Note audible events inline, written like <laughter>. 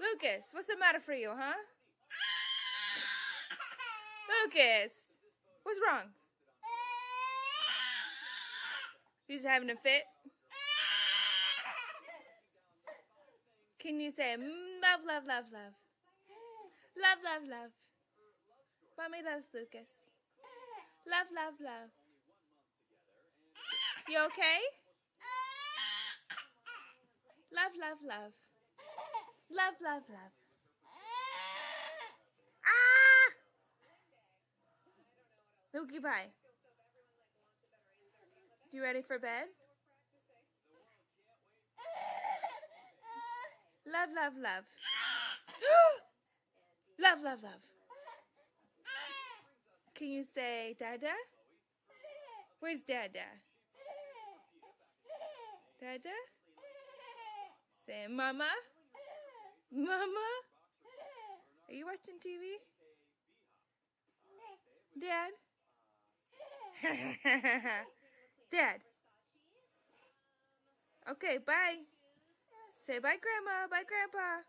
Lucas, what's the matter for you, huh? Lucas, what's wrong? Just having a fit? Can you say mm, love, love, love, love? Love, love, love. Mommy loves Lucas. Love, love, love. You okay? Love, love, love. Love, love, love. Ah! Lukey bye. You ready for bed? Love, love, love. <gasps> love, love, love. Can you say Dada? Where's Dada? Dada? Say Mama? Mama? Are you watching TV? Dad? <laughs> Dad? Okay, bye. Say bye, Grandma. Bye, Grandpa.